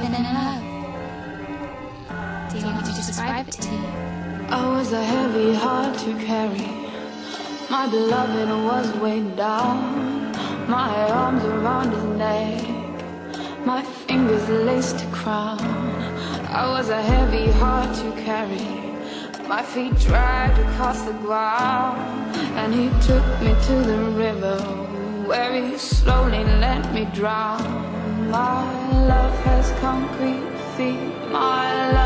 in love? Do you want me to describe it to you? I was a heavy heart to carry. My beloved was weighed down. My arms around his neck. My fingers laced a crown. I was a heavy heart to carry. My feet dragged across the ground. And he took me to the river where he slowly let me drown. My love concrete feet. My bar.